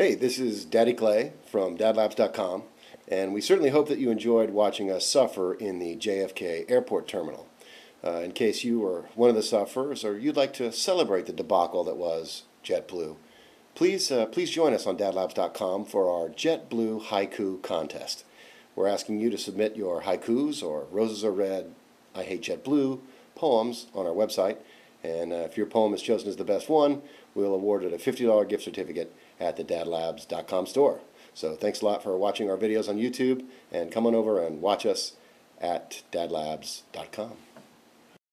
Hey, this is Daddy Clay from dadlabs.com, and we certainly hope that you enjoyed watching us suffer in the JFK airport terminal. Uh, in case you were one of the sufferers or you'd like to celebrate the debacle that was JetBlue, please, uh, please join us on dadlabs.com for our JetBlue Haiku contest. We're asking you to submit your haikus or roses are red, I hate JetBlue poems on our website, and uh, if your poem is chosen as the best one, we'll award it a $50 gift certificate at the dadlabs.com store. So thanks a lot for watching our videos on YouTube, and come on over and watch us at dadlabs.com.